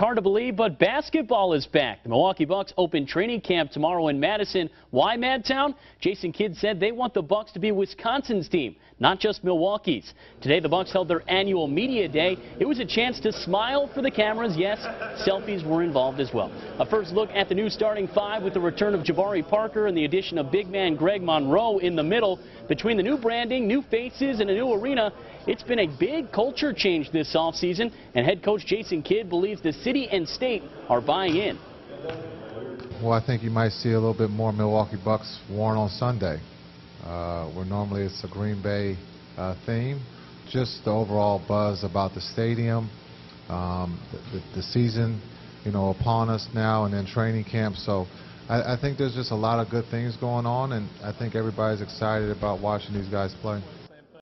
hard to believe, but basketball is back. The Milwaukee Bucks open training camp tomorrow in Madison. Why Madtown? Jason Kidd said they want the Bucks to be Wisconsin's team, not just Milwaukee's. Today, the Bucks held their annual media day. It was a chance to smile for the cameras. Yes, selfies were involved as well. A first look at the new starting five with the return of Jabari Parker and the addition of big man Greg Monroe in the middle. Between the new branding, new faces, and a new arena, it's been a big culture change this offseason, and head coach Jason Kidd believes the city and state are buying in. Well, I think you might see a little bit more Milwaukee Bucks worn on Sunday, uh, where normally it's a Green Bay uh, theme. Just the overall buzz about the stadium, um, the, the, the, season, you know, upon us now, and then training camp. So I, I think there's just a lot of good things going on, and I think everybody's excited about watching these guys play.